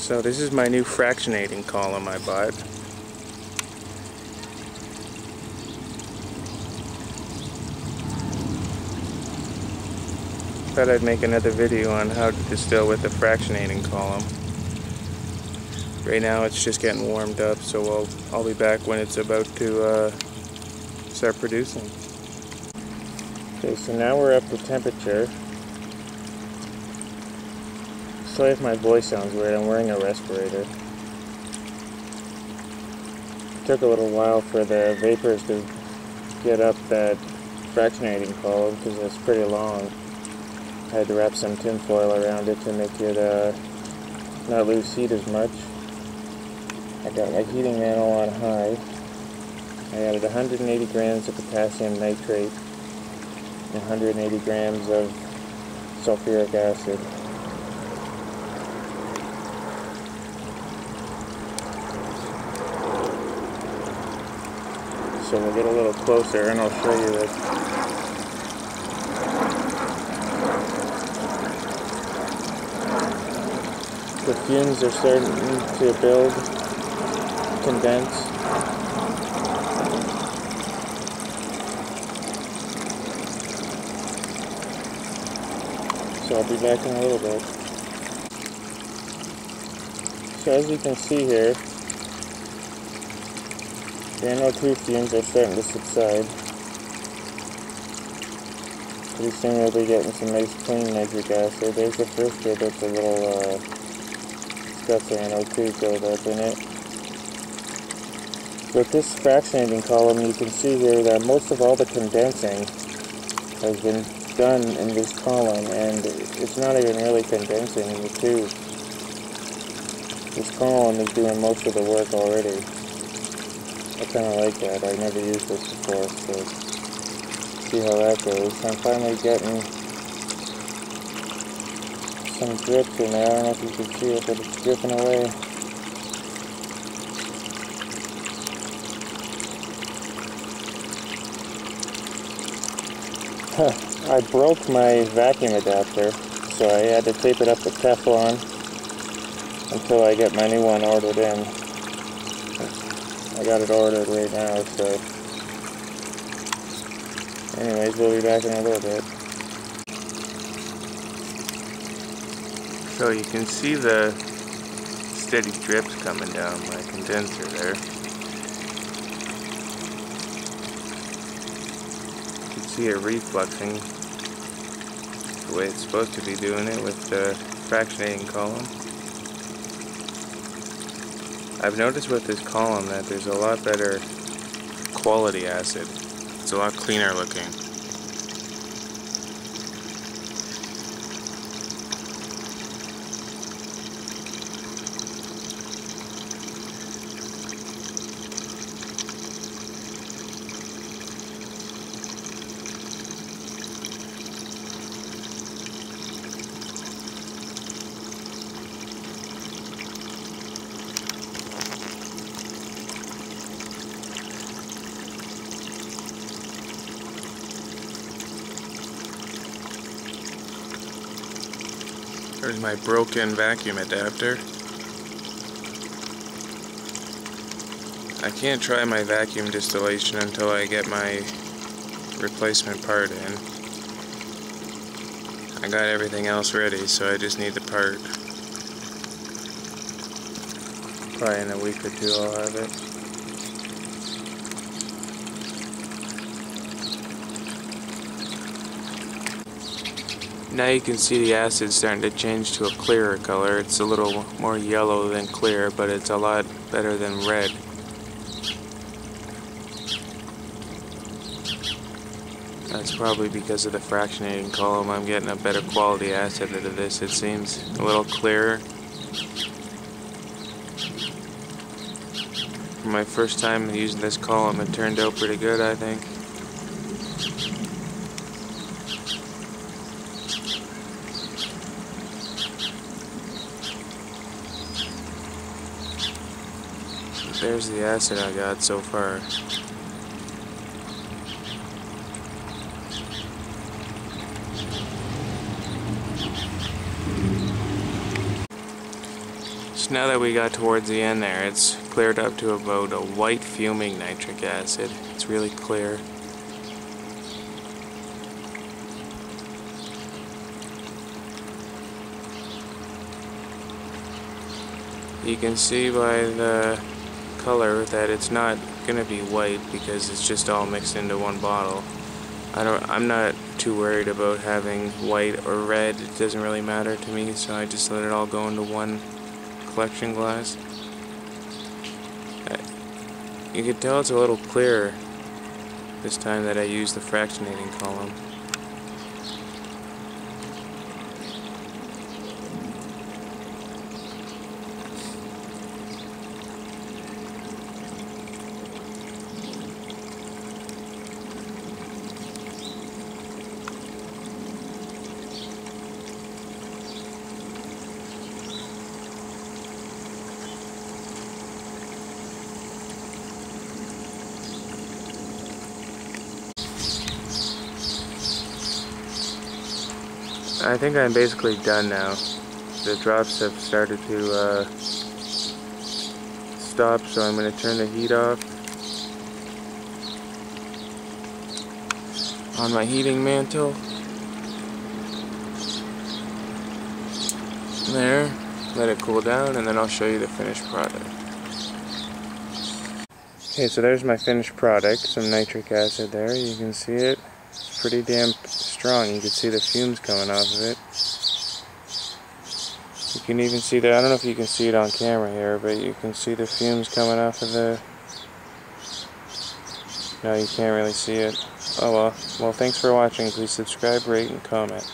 So this is my new fractionating column I bought. Thought I'd make another video on how to distill with the fractionating column. Right now it's just getting warmed up so I'll, I'll be back when it's about to uh, start producing. Okay, so now we're up to temperature. Sorry if my voice sounds weird, I'm wearing a respirator. It took a little while for the vapors to get up that fractionating column because it's pretty long. I had to wrap some tin foil around it to make it uh, not lose heat as much. I got my heating mantle on high. I added 180 grams of potassium nitrate and 180 grams of sulfuric acid. So we'll get a little closer and I'll show you this. The fumes are starting to build, condense. So I'll be back in a little bit. So as you can see here, the NO2 fumes are starting to subside. Pretty soon we'll be getting some nice clean nitric acid. There's the first bit that's a little, uh, it's got some NO2 buildup in it. With this fractionating column, you can see here that most of all the condensing has been done in this column, and it's not even really condensing in the tube. This column is doing most of the work already. I kind of like that. I never used this before, so see how that goes. I'm finally getting some drips in there. I don't know if you can see it, but it's dripping away. I broke my vacuum adapter, so I had to tape it up with Teflon until I get my new one ordered in. I got it ordered right now, so anyways, we'll be back in a little bit. So you can see the steady drips coming down my condenser there. You can see it refluxing the way it's supposed to be doing it with the fractionating column. I've noticed with this column that there's a lot better quality acid. It's a lot cleaner looking. There's my broken vacuum adapter. I can't try my vacuum distillation until I get my replacement part in. I got everything else ready, so I just need the part. Probably in a week or two I'll have it. Now you can see the acid starting to change to a clearer color. It's a little more yellow than clear, but it's a lot better than red. That's probably because of the fractionating column. I'm getting a better quality acid out of this, it seems. A little clearer. For my first time using this column, it turned out pretty good, I think. There's the acid I got so far. So now that we got towards the end there, it's cleared up to about a white fuming nitric acid. It's really clear. You can see by the color that it's not gonna be white because it's just all mixed into one bottle. I don't I'm not too worried about having white or red. It doesn't really matter to me, so I just let it all go into one collection glass. You can tell it's a little clearer this time that I use the fractionating column. I think I'm basically done now. The drops have started to uh, stop, so I'm going to turn the heat off on my heating mantle. There, let it cool down, and then I'll show you the finished product. Okay, so there's my finished product, some nitric acid there, you can see it. It's pretty damn strong. You can see the fumes coming off of it. You can even see the, I don't know if you can see it on camera here, but you can see the fumes coming off of the, no you can't really see it. Oh well. Well thanks for watching. Please subscribe, rate, and comment.